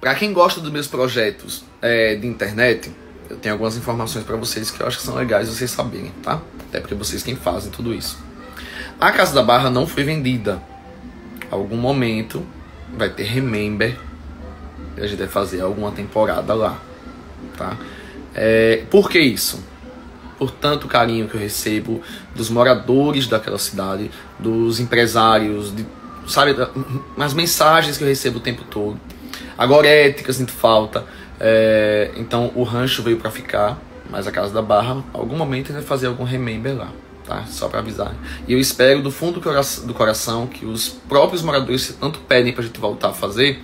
Para quem gosta dos meus projetos é, de internet, eu tenho algumas informações para vocês que eu acho que são legais vocês saberem, tá? Até porque vocês quem fazem tudo isso. A Casa da Barra não foi vendida. Algum momento vai ter Remember. E a gente vai fazer alguma temporada lá, tá? É, por que isso? Por tanto carinho que eu recebo dos moradores daquela cidade, dos empresários, de, sabe, as mensagens que eu recebo o tempo todo. Agora ética sinto falta. É, então o rancho veio para ficar, mas a Casa da Barra, algum momento vai fazer algum remember lá, tá? Só para avisar. E eu espero do fundo do coração que os próprios moradores, se tanto pedem pra gente voltar a fazer,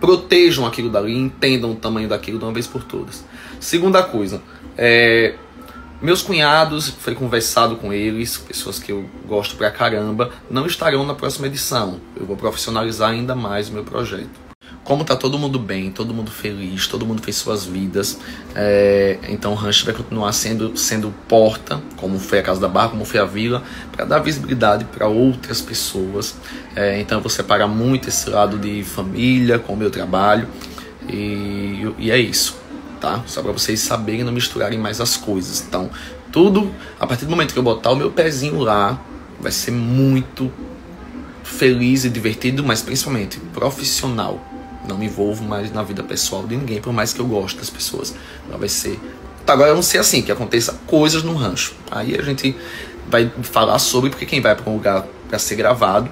protejam aquilo dali, entendam o tamanho daquilo de uma vez por todas. Segunda coisa, é, meus cunhados, foi conversado com eles, pessoas que eu gosto pra caramba, não estarão na próxima edição. Eu vou profissionalizar ainda mais o meu projeto como tá todo mundo bem, todo mundo feliz, todo mundo fez suas vidas, é, então o rancho vai continuar sendo, sendo porta, como foi a Casa da Barra, como foi a Vila, para dar visibilidade para outras pessoas. É, então eu vou separar muito esse lado de família com o meu trabalho e, e é isso, tá? Só para vocês saberem não misturarem mais as coisas. Então, tudo, a partir do momento que eu botar o meu pezinho lá, vai ser muito feliz e divertido, mas principalmente profissional não me envolvo mais na vida pessoal de ninguém, por mais que eu goste das pessoas. Ela vai ser. Tá, agora não ser assim, que aconteça coisas no rancho. Aí a gente vai falar sobre, porque quem vai para um lugar para ser gravado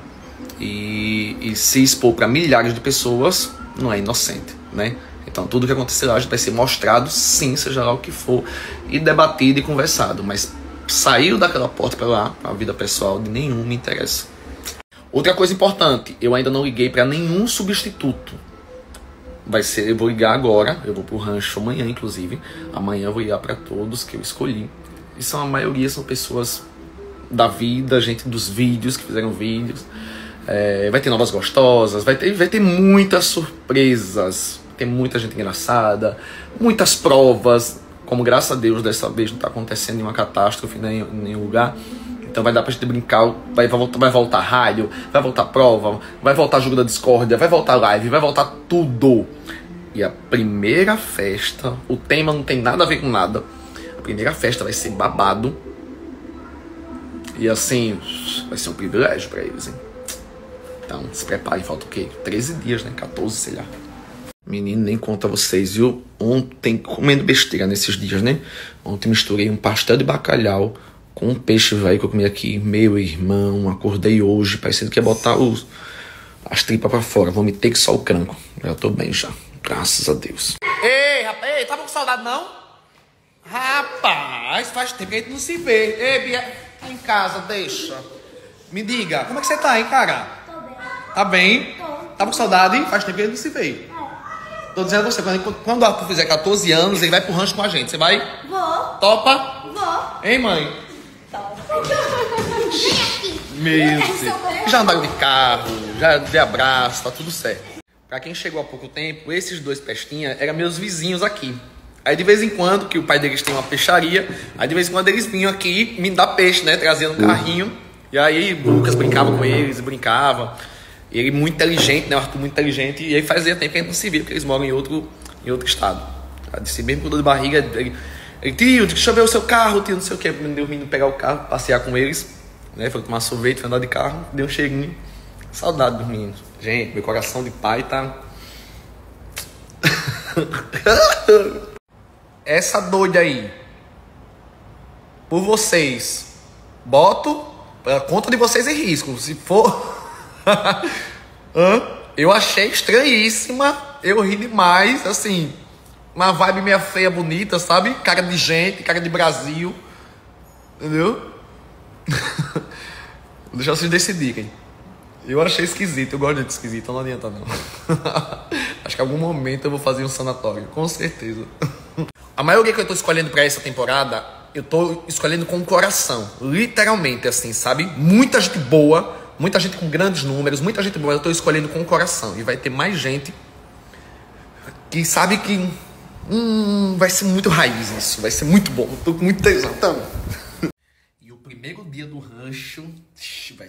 e, e se expor para milhares de pessoas não é inocente, né? Então tudo que acontecer lá vai ser mostrado, sim, seja lá o que for, e debatido e conversado. Mas saiu daquela porta para lá, a vida pessoal de nenhum me interessa. Outra coisa importante, eu ainda não liguei para nenhum substituto vai ser, eu vou ligar agora, eu vou pro rancho amanhã, inclusive. Amanhã eu vou ligar para todos que eu escolhi. E são a maioria são pessoas da vida, gente dos vídeos que fizeram vídeos. É, vai ter novas gostosas, vai ter, vai ter muitas surpresas, tem muita gente engraçada, muitas provas. Como graças a Deus dessa vez não está acontecendo nenhuma catástrofe em nenhum lugar. Então vai dar pra gente brincar, vai, vai, voltar, vai voltar rádio, vai voltar prova, vai voltar jogo da discórdia, vai voltar live, vai voltar tudo. E a primeira festa, o tema não tem nada a ver com nada. A primeira festa vai ser babado. E assim, vai ser um privilégio para eles, hein? Então, se preparem, falta o quê? 13 dias, né? 14, sei lá. Menino, nem conta vocês, viu? Ontem, comendo besteira nesses dias, né? Ontem misturei um pastel de bacalhau com um peixe velho que eu comi aqui. Meu irmão, acordei hoje, parecendo que ia botar os, as tripas pra fora. Vomitei que só o cranco. Já tô bem já. Graças a Deus. Ei, rapaz, ei, tava com saudade não? Rapaz, faz tempo que a gente não se vê. Ei, Bia, tá em casa, deixa. Me diga, como é que você tá, hein, cara? Tô bem. Tá bem? Tô. Tava com saudade? Faz tempo que a gente não se vê. É. Tô dizendo a você, quando, quando o Arthur fizer 14 anos, ele vai pro rancho com a gente. Você vai? Vou. Topa? Vou. Hein, mãe? Meu Deus. Já andaram de carro, já de abraço, tá tudo certo. Pra quem chegou há pouco tempo, esses dois pestinhas eram meus vizinhos aqui. Aí de vez em quando, que o pai deles tem uma peixaria, aí de vez em quando eles vinham aqui me dar peixe, né? Trazendo um carrinho. E aí o Lucas brincava com eles, brincava. E ele muito inteligente, né? O Arthur muito inteligente. E aí fazia tempo que a gente não se via, porque eles moram em outro, em outro estado. Eu disse mesmo com dor de barriga, ele, ele, tio, deixa eu ver o seu carro, tio, não sei o que. Me deu menino pegar o carro, passear com eles. Né? Foi tomar sorvete, foi andar de carro, deu um cheirinho. Saudade dos meninos. Gente, meu coração de pai tá. Essa doida aí. Por vocês. Boto a conta de vocês em risco. Se for. eu achei estranhíssima. Eu ri demais, assim uma vibe meia feia, bonita, sabe? Cara de gente, cara de Brasil. Entendeu? Deixa vocês decidirem. Eu achei esquisito, eu gosto de esquisito, então não adianta não. Acho que em algum momento eu vou fazer um sanatório, com certeza. A maioria que eu tô escolhendo para essa temporada, eu tô escolhendo com o coração. Literalmente, assim, sabe? Muita gente boa, muita gente com grandes números, muita gente boa, eu tô escolhendo com o coração. E vai ter mais gente que sabe que Hum, vai ser muito raiz isso, vai ser muito bom. tô com muito tesão. Então. E o primeiro dia do rancho vai